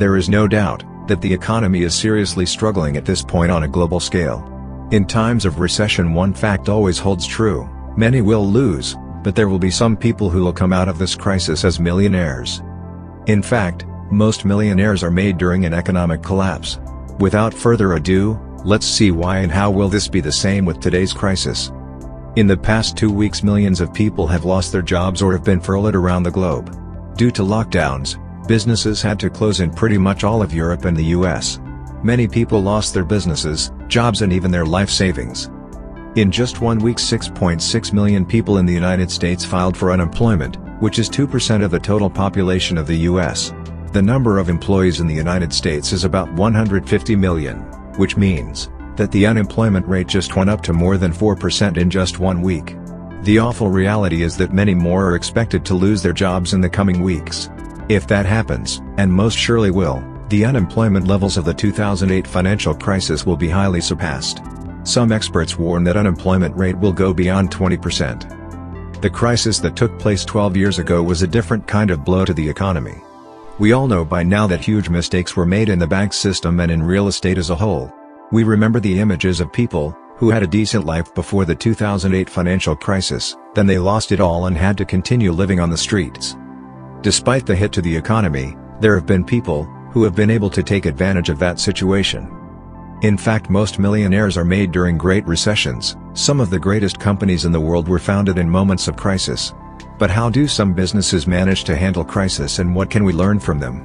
There is no doubt that the economy is seriously struggling at this point on a global scale. In times of recession one fact always holds true, many will lose, but there will be some people who will come out of this crisis as millionaires. In fact, most millionaires are made during an economic collapse. Without further ado, let's see why and how will this be the same with today's crisis. In the past two weeks millions of people have lost their jobs or have been furloughed around the globe. Due to lockdowns, businesses had to close in pretty much all of Europe and the US. Many people lost their businesses, jobs and even their life savings. In just one week 6.6 million people in the United States filed for unemployment, which is 2% of the total population of the US. The number of employees in the United States is about 150 million, which means that the unemployment rate just went up to more than 4% in just one week. The awful reality is that many more are expected to lose their jobs in the coming weeks. If that happens, and most surely will, the unemployment levels of the 2008 financial crisis will be highly surpassed. Some experts warn that unemployment rate will go beyond 20%. The crisis that took place 12 years ago was a different kind of blow to the economy. We all know by now that huge mistakes were made in the bank system and in real estate as a whole. We remember the images of people, who had a decent life before the 2008 financial crisis, then they lost it all and had to continue living on the streets. Despite the hit to the economy, there have been people, who have been able to take advantage of that situation. In fact most millionaires are made during great recessions, some of the greatest companies in the world were founded in moments of crisis. But how do some businesses manage to handle crisis and what can we learn from them?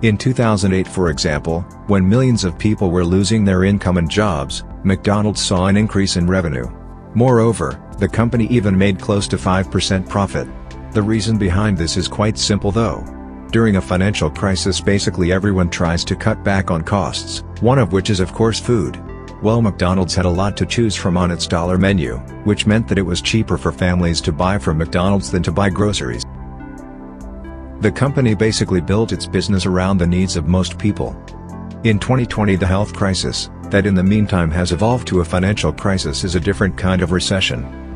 In 2008 for example, when millions of people were losing their income and jobs, McDonald's saw an increase in revenue. Moreover, the company even made close to 5% profit. The reason behind this is quite simple though. During a financial crisis basically everyone tries to cut back on costs, one of which is of course food. Well McDonald's had a lot to choose from on its dollar menu, which meant that it was cheaper for families to buy from McDonald's than to buy groceries. The company basically built its business around the needs of most people. In 2020 the health crisis, that in the meantime has evolved to a financial crisis is a different kind of recession.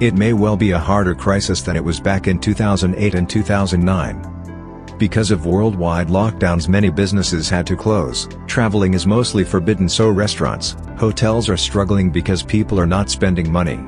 It may well be a harder crisis than it was back in 2008 and 2009. Because of worldwide lockdowns many businesses had to close, traveling is mostly forbidden so restaurants, hotels are struggling because people are not spending money.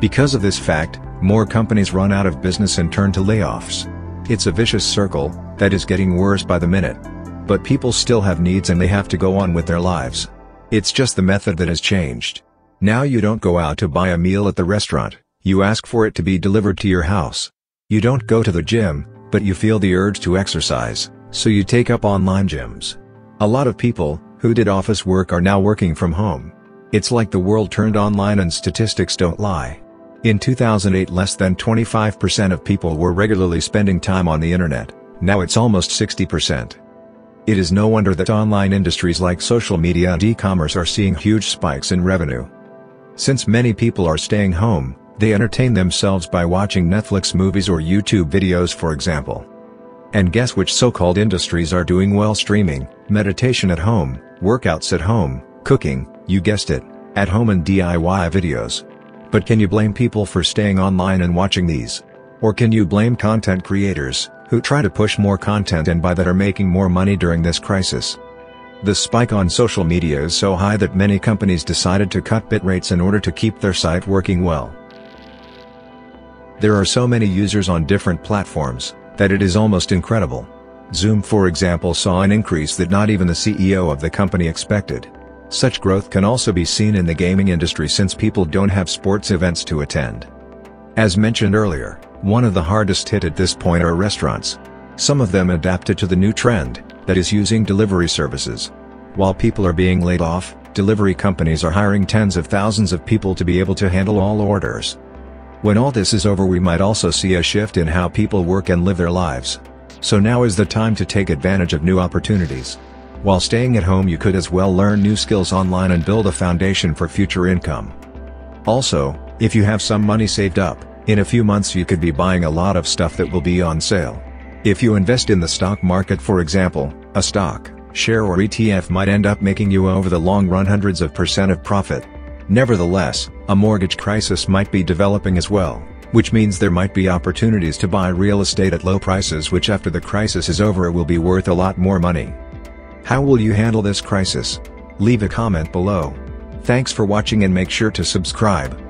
Because of this fact, more companies run out of business and turn to layoffs. It's a vicious circle, that is getting worse by the minute. But people still have needs and they have to go on with their lives. It's just the method that has changed. Now you don't go out to buy a meal at the restaurant, you ask for it to be delivered to your house. You don't go to the gym, but you feel the urge to exercise, so you take up online gyms. A lot of people, who did office work are now working from home. It's like the world turned online and statistics don't lie. In 2008 less than 25% of people were regularly spending time on the internet, now it's almost 60%. It is no wonder that online industries like social media and e-commerce are seeing huge spikes in revenue. Since many people are staying home, they entertain themselves by watching Netflix movies or YouTube videos for example. And guess which so-called industries are doing well streaming, meditation at home, workouts at home, cooking, you guessed it, at home and DIY videos. But can you blame people for staying online and watching these? Or can you blame content creators, who try to push more content and by that are making more money during this crisis? The spike on social media is so high that many companies decided to cut bit rates in order to keep their site working well. There are so many users on different platforms, that it is almost incredible. Zoom for example saw an increase that not even the CEO of the company expected. Such growth can also be seen in the gaming industry since people don't have sports events to attend. As mentioned earlier, one of the hardest hit at this point are restaurants. Some of them adapted to the new trend, that is using delivery services. While people are being laid off, delivery companies are hiring tens of thousands of people to be able to handle all orders. When all this is over we might also see a shift in how people work and live their lives. So now is the time to take advantage of new opportunities. While staying at home you could as well learn new skills online and build a foundation for future income. Also, if you have some money saved up, in a few months you could be buying a lot of stuff that will be on sale. If you invest in the stock market for example, a stock, share or ETF might end up making you over the long run hundreds of percent of profit. Nevertheless, a mortgage crisis might be developing as well, which means there might be opportunities to buy real estate at low prices which after the crisis is over will be worth a lot more money. How will you handle this crisis? Leave a comment below. Thanks for watching and make sure to subscribe.